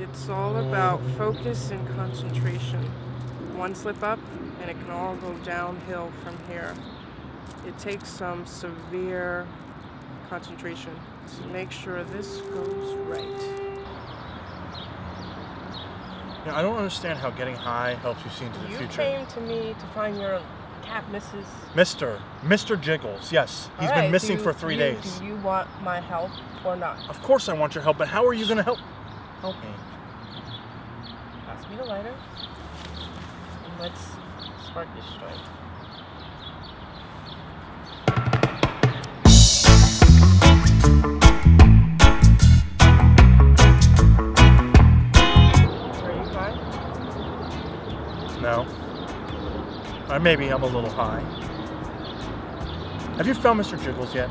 It's all about focus and concentration. One slip up, and it can all go downhill from here. It takes some severe concentration. to make sure this goes right. Yeah, I don't understand how getting high helps you see into the You future. came to me to find your cat, Mrs. Mr. Mr. Jiggles, yes. he's All been missing do for three you- days. Do you want my help or not? Of course I want your help, but how are you gonna help? Help me. Pass me the lighter. And let's spark this joint. No. Or maybe I'm a little high. Have you found Mr. Jiggles yet?